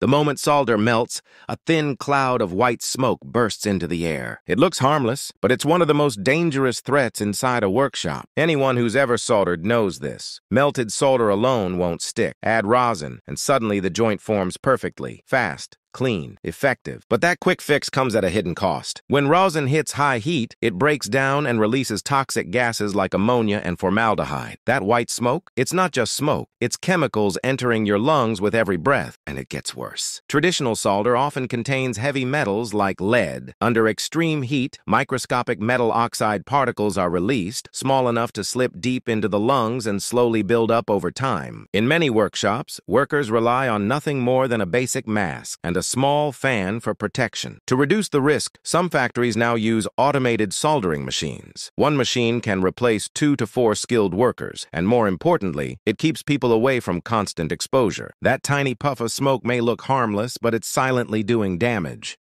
The moment solder melts, a thin cloud of white smoke bursts into the air. It looks harmless, but it's one of the most dangerous threats inside a workshop. Anyone who's ever soldered knows this. Melted solder alone won't stick. Add rosin, and suddenly the joint forms perfectly, fast, clean, effective. But that quick fix comes at a hidden cost. When rosin hits high heat, it breaks down and releases toxic gases like ammonia and formaldehyde. That white smoke, it's not just smoke, it's chemicals entering your lungs with every breath, and it gets worse. Traditional solder often contains heavy metals like lead. Under extreme heat, microscopic metal oxide particles are released, small enough to slip deep into the lungs and slowly build up over time. In many workshops, workers rely on nothing more than a basic mask and a small fan for protection. To reduce the risk, some factories now use automated soldering machines. One machine can replace two to four skilled workers, and more importantly, it keeps people away from constant exposure. That tiny puff of smoke may look harmless, but it's silently doing damage.